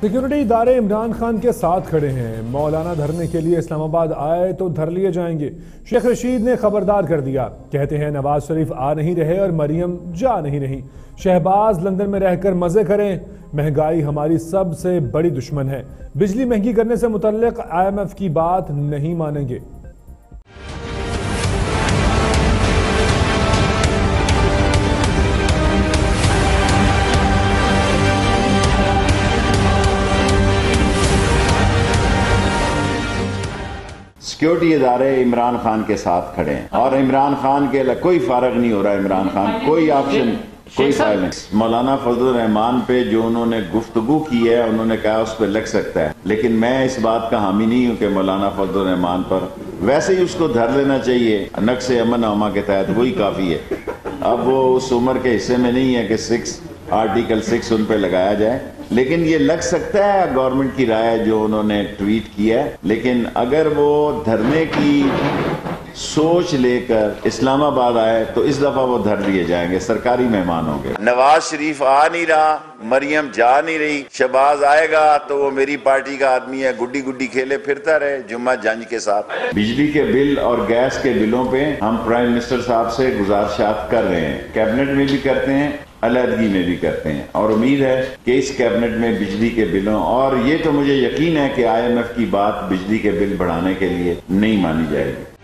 Security ادارے عمران خان کے ساتھ کھڑے ہیں۔ مولانا دھرنے کے لیے اسلام آباد آئے تو دھر لیے جائیں گے۔ شیخ رشید نے خبردار کر دیا۔ کہتے ہیں نواز شریف آ نہیں رہے اور مریم جا نہیں رہی۔ شہباز لندن میں رہ کر مزے کریں۔ مہنگائی ہماری سب سے بڑی دشمن ہے۔ بجلی مہنگی کرنے سے متعلق آئی ایم ایف کی بات نہیں مانیں گے۔ سیکیورٹی ادارے عمران خان کے ساتھ کھڑے ہیں۔ اور عمران خان کے لیے کوئی فارغ نہیں ہو رہا عمران خان کوئی آپشن کوئی سائلنس مولانا فضل الرحمان پہ جو انہوں نے گفتگو کی ہے انہوں نے کہا اس پہ لگ سکتا ہے۔ لیکن میں اس بات کا حامی نہیں ہوں کہ مولانا فضل الرحمان پر ویسے ہی اس کو دھر لینا چاہیے۔ نقص امن عما کے تحت وہی کافی ہے۔ اب وہ اس عمر کے حصے میں نہیں ہے کہ سکس آرٹیکل سکس ان پہ لگایا جائے۔ لیکن یہ لگ سکتا ہے گورنمنٹ کی رائے جو انہوں نے ٹویٹ کیا ہے۔ لیکن اگر وہ دھرنے کی سوچ لے کر اسلام آباد آئے تو اس دفعہ وہ دھر لیے جائیں گے۔ سرکاری مہمان ہوں گے۔ نواز شریف آ نہیں رہا مریم جا نہیں رہی۔ شباز آئے گا تو وہ میری پارٹی کا آدمی ہے گڈی گڈی کھیلے پھرتا رہے جمعہ جنج کے ساتھ۔ بجلی کے بل اور گیس کے بلوں پہ ہم پرائم منسٹر صاحب سے گزارشات کر رہے ہیں۔ کیبنٹ میں بھی کرتے ہیں۔ علیحدگی میں بھی کرتے ہیں۔ اور امید ہے کہ اس کیبنٹ میں بجلی کے بلوں، اور یہ تو مجھے یقین ہے کہ آئی ایم ایف کی بات بجلی کے بل بڑھانے کے لیے نہیں مانی جائے گی۔